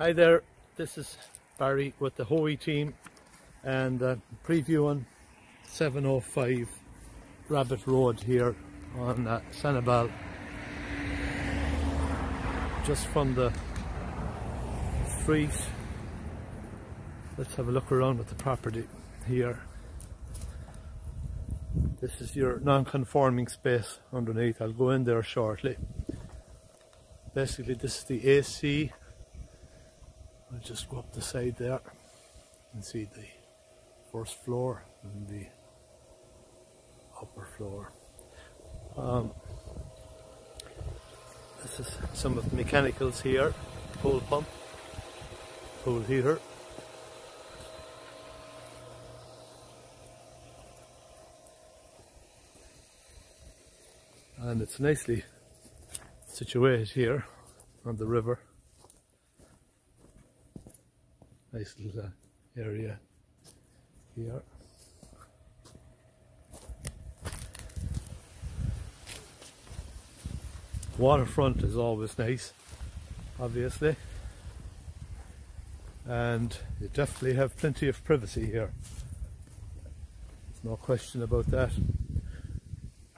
Hi there, this is Barry with the Hoey team and uh, previewing 705 Rabbit Road here on uh, Sanibel. Just from the street, let's have a look around at the property here. This is your non-conforming space underneath. I'll go in there shortly. Basically, this is the AC. I'll just go up the side there and see the first floor and the upper floor. Um, this is some of the mechanicals here. Pool pump, pool heater. and it's nicely situated here on the river. Nice little area here. Waterfront is always nice, obviously, and you definitely have plenty of privacy here. There's no question about that.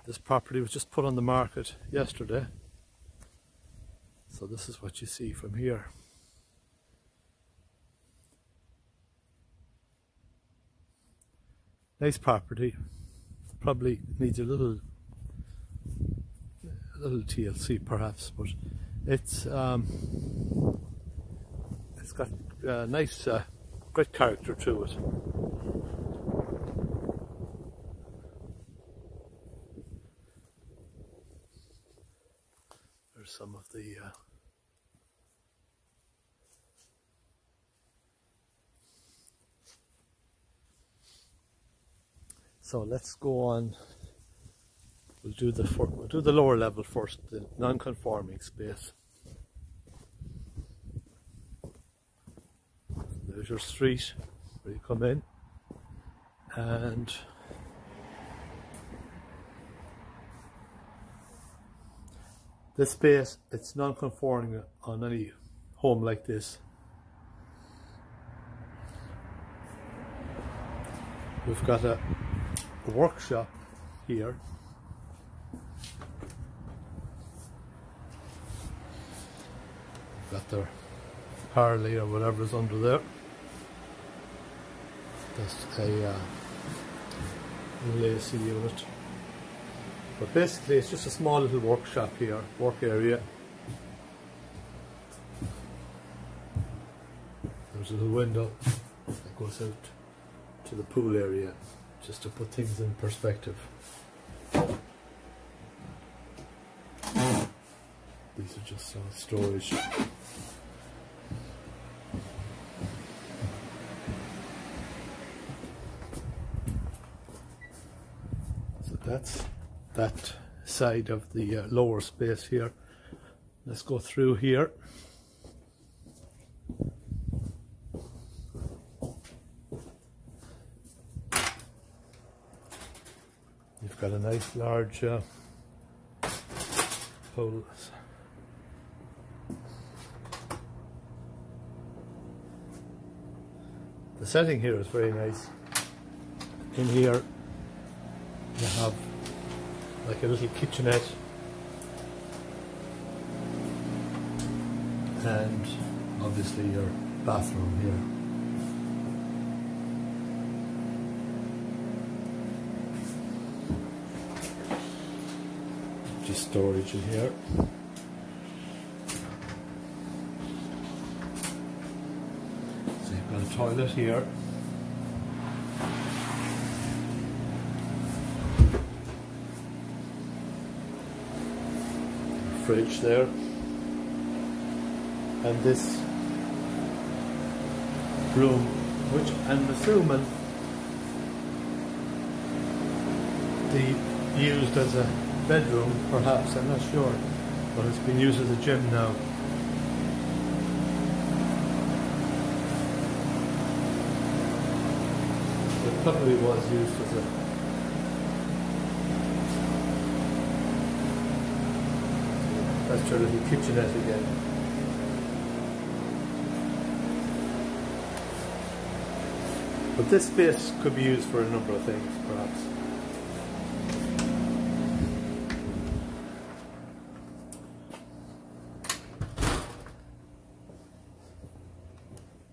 This property was just put on the market yesterday. So this is what you see from here. Nice property. Probably needs a little a little TLC perhaps, but it's um, it's got a nice uh, great character to it. There's some of the uh, so let's go on. We'll do the we'll do the lower level first the non-conforming space. There's your street where you come in. And This space, it's non-conforming on any home like this. We've got a, a workshop here. Got their Harley or whatever is under there. That's a uh, AC unit. But basically it's just a small little workshop here, work area. There's a little window that goes out to the pool area, just to put things in perspective. These are just storage. So that's that side of the uh, lower space here. Let's go through here. Got a nice large uh, pool. The setting here is very nice. In here you have like a little kitchenette and obviously your bathroom here. Storage in here. So you've got a toilet here. fridge there and this room which I'm assuming the used as a bedroom, perhaps, I'm not sure, but it's been used as a gym now. It probably was used as a That's your little kitchenette again. But this space could be used for a number of things, perhaps.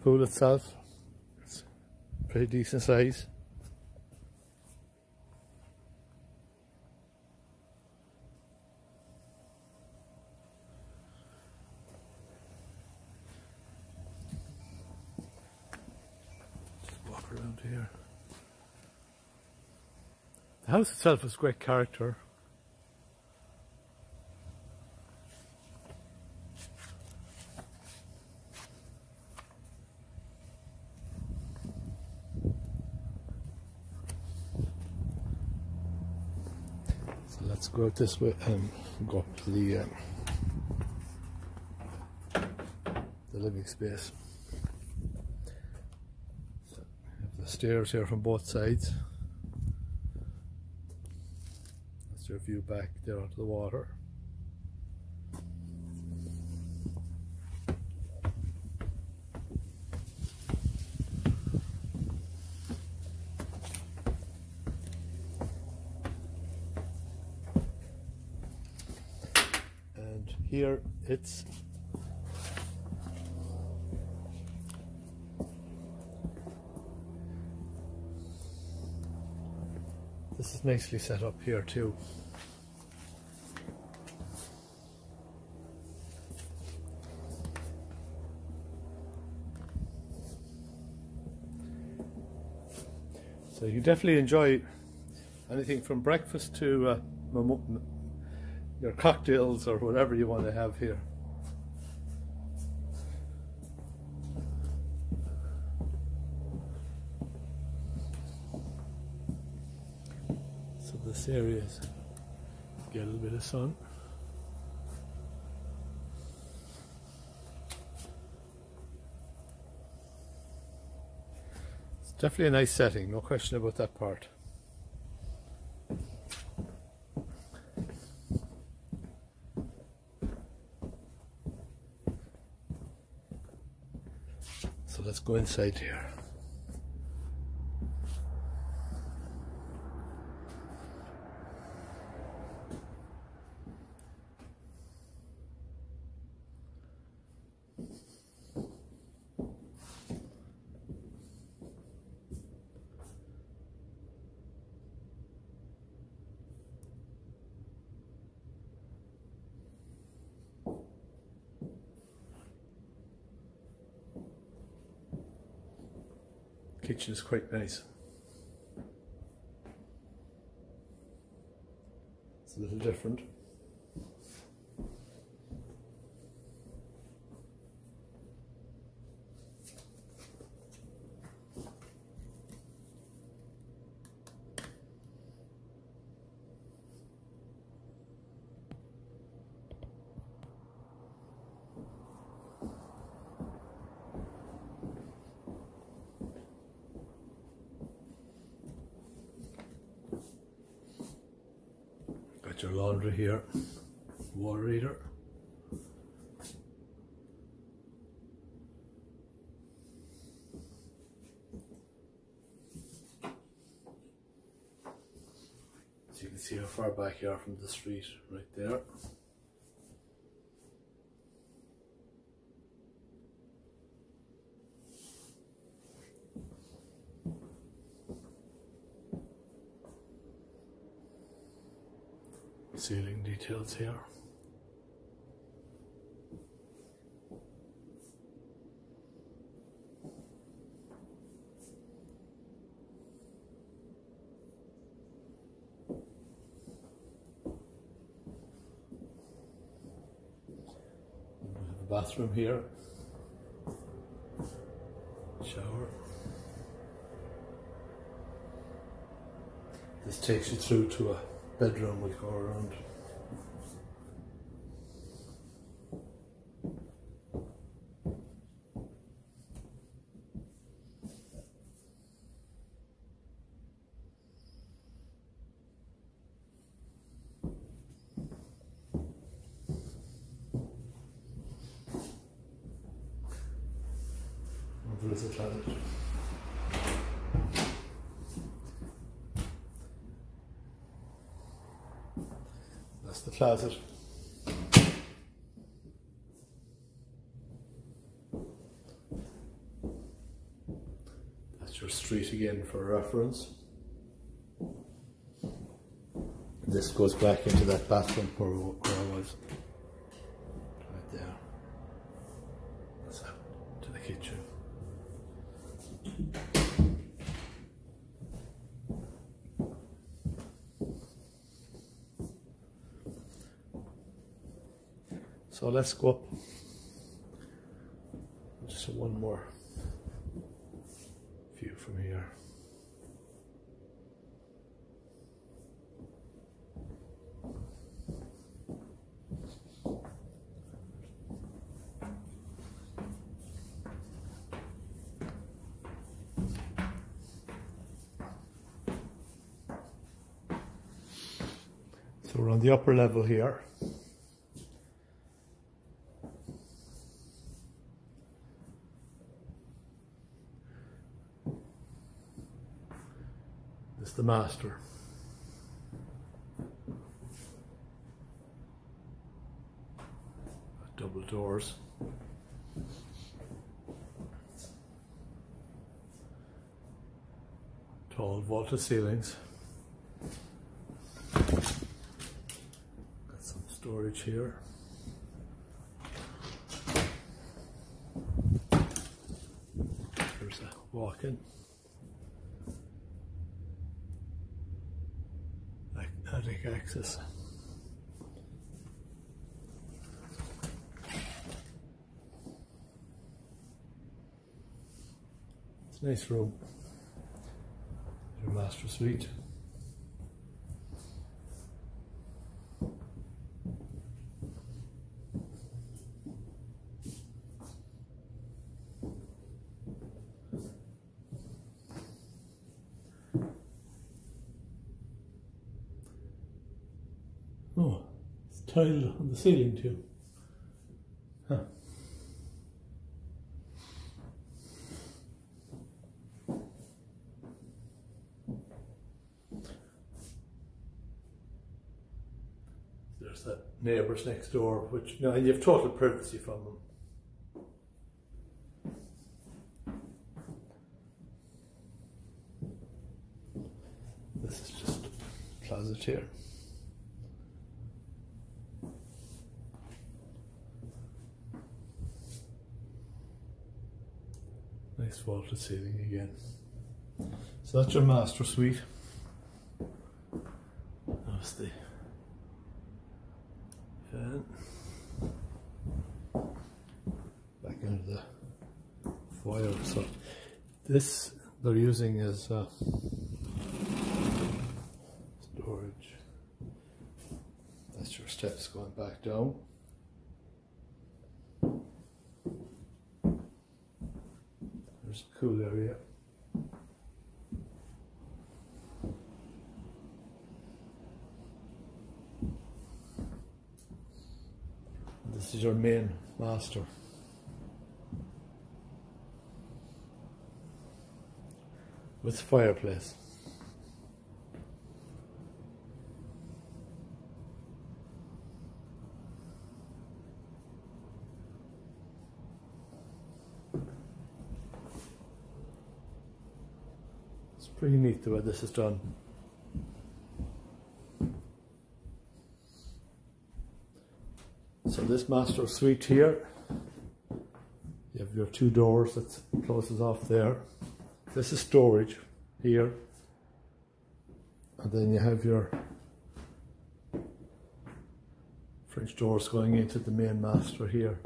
Pool itself, it's pretty decent size. around here. The house itself has great character. Let's go out this way and go up to the um, the living space. The stairs here from both sides. That's your view back there onto the water. And here it's This is nicely set up here too. So you definitely enjoy anything from breakfast to uh, your cocktails or whatever you want to have here. So this area is get a little bit of sun. It's definitely a nice setting, no question about that part. Go inside here. Kitchen is quite nice. It's a little different. Your laundry here, water heater. So you can see how far back you are from the street right there. ceiling details here. bathroom here, shower. This takes you through to a bedroom we go around. That's the closet. That's your street again for reference. This goes back into that bathroom where I was. So let's go up just one more view from here. So we're on the upper level here. The master. Double doors. Tall vaulted ceilings. Got some storage here. There's a walk-in. Attic access. It's a nice room. Your master suite. Oh, it's tile on the ceiling too. There's that neighbours next door, which you know, and you have total privacy from them. This is just a closet here. Nice vaulted ceiling again. So that's your master suite. That's the. Back into the foyer. So this they're using as uh, storage. That's your steps going back down. There's a cool area. This is your main master. With fireplace. It's pretty neat the way this is done. So this master suite here, you have your two doors that closes off there. This is storage here. And then you have your French doors going into the main master here.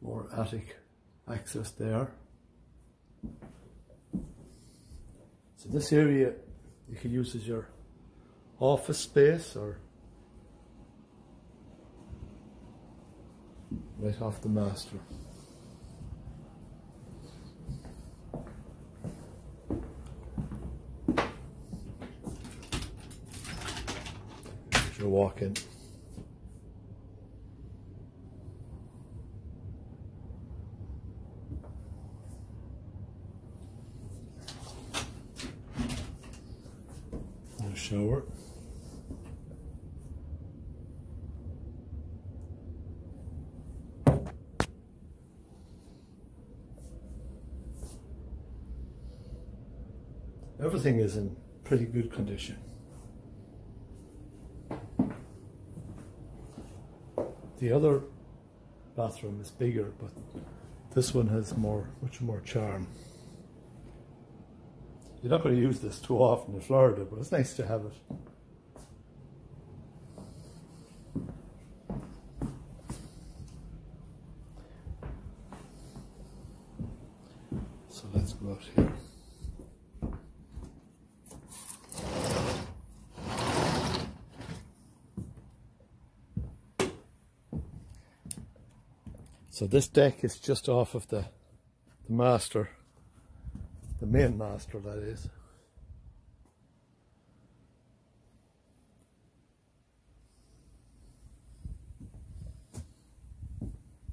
More attic access there. So this area you can use as your office space or right off the master. There's your walk-in. Your shower. Everything is in pretty good condition. The other bathroom is bigger, but this one has more, much more charm. You're not going to use this too often in Florida, but it's nice to have it. So let's go out here. So this deck is just off of the, the master, the main master that is.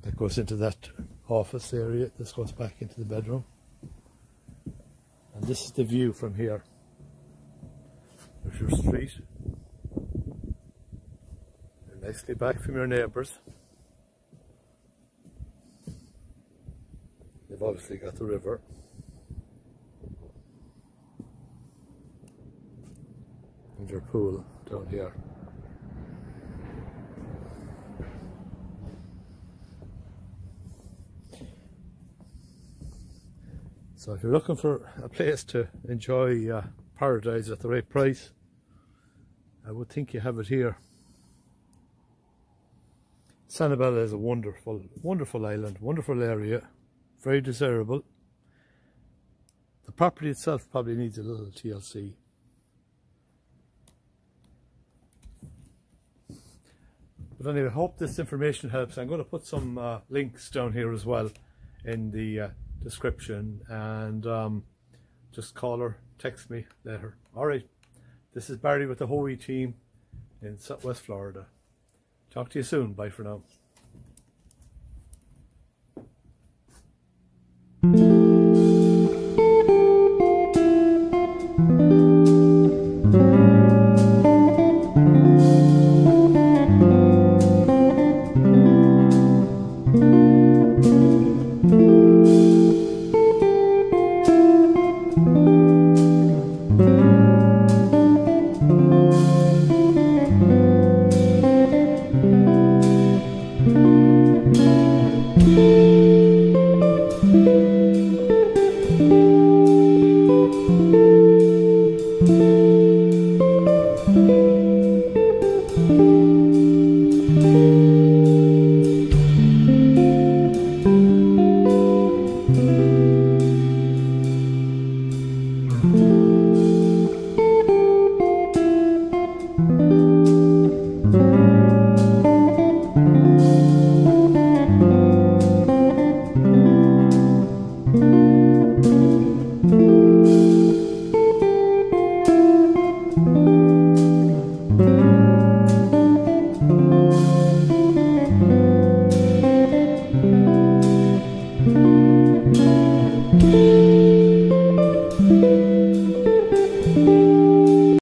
That goes into that office area, this goes back into the bedroom. And this is the view from here. There's your street. You're nicely back from your neighbours. They've obviously got the river. And your pool down here. So if you're looking for a place to enjoy uh, paradise at the right price, I would think you have it here. Sanibel is a wonderful, wonderful island, wonderful area very desirable. The property itself probably needs a little TLC. But anyway, I hope this information helps. I'm going to put some uh, links down here as well in the uh, description and um, just call or text me later. Alright, this is Barry with the Hoey team in West Florida. Talk to you soon. Bye for now.